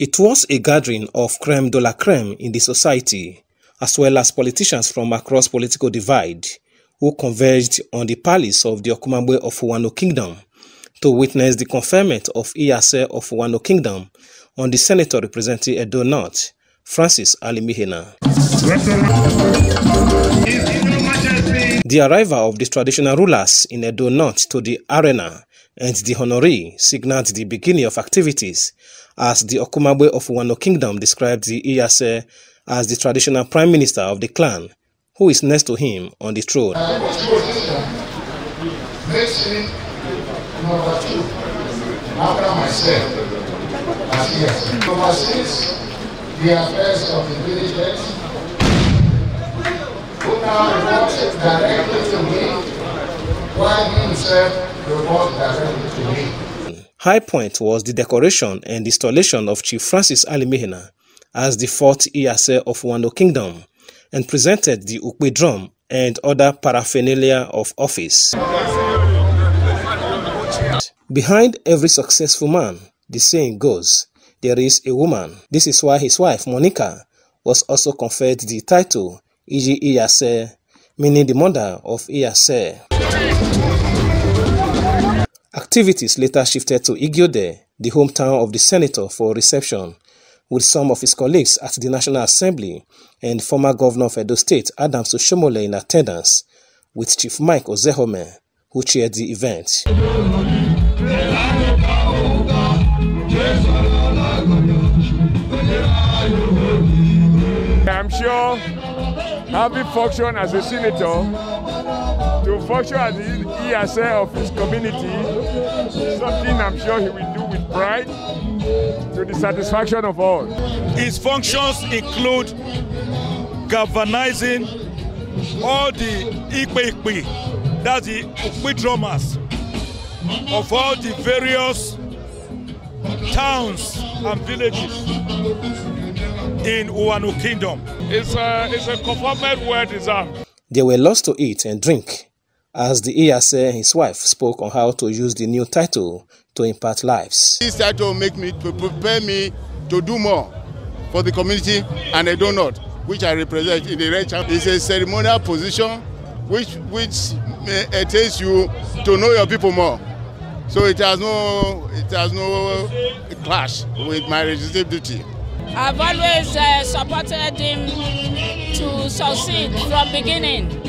It was a gathering of creme de la creme in the society, as well as politicians from across political divide, who converged on the palace of the Okumagbe of Wano Kingdom to witness the conferment of Iyase of Wano Kingdom on the senator representing Edo North, Francis Alimikhena. The arrival of the traditional rulers in Edo North to the arena and the honoree signaled the beginning of activities as the Okumagbe of Wano Kingdom described the Iyase as the traditional prime minister of the clan, who is next to him on the throne. the affairs of the villagers, who now reports directly to me, he himself directly to me. High point was the decoration and installation of Chief Francis Alimikhena as the fourth Iyase of Wando Kingdom and presented the Ukpi drum and other paraphernalia of office. Behind every successful man, the saying goes, there is a woman. This is why his wife, Monica, was also conferred the title Iyi Iyase, meaning the mother of Iyase. Activities later shifted to Igiode, the hometown of the senator for reception, with some of his colleagues at the National Assembly and former governor of Edo State, Adams Oshiomhole, in attendance, with Chief Mike Ozekhome, who chaired the event. I'm sure having function as a senator to function as the Iyase of his community is something I'm sure he will do with pride to the satisfaction of all. His functions include galvanizing all the Ikpe Ikpe, that's the Ukpi drummers of all the various towns and villages in Uwanno Kingdom. It's a, it's a compliment well deserved. They were lost to eat and drink as the Iyase and his wife spoke on how to use the new title to impact lives. This title make me to prepare me to do more for the community and I do not, which I represent in the red champ. It's a ceremonial position which which uh, takes you to know your people more. So it has no it has no clash with my legislative duty. I've always uh, supported him to succeed from beginning.